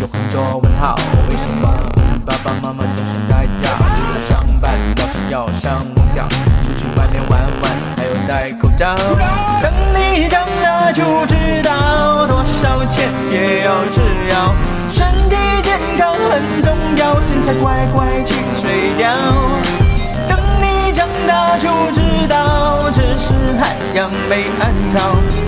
有很多问号，为什么爸爸妈妈总是在家？除了上班，老师要上网，出去外面玩玩还要戴口罩。等你长大就知道，多少钱也要吃药，身体健康很重要。现在乖乖去睡觉，等你长大就知道，只是海洋没安好。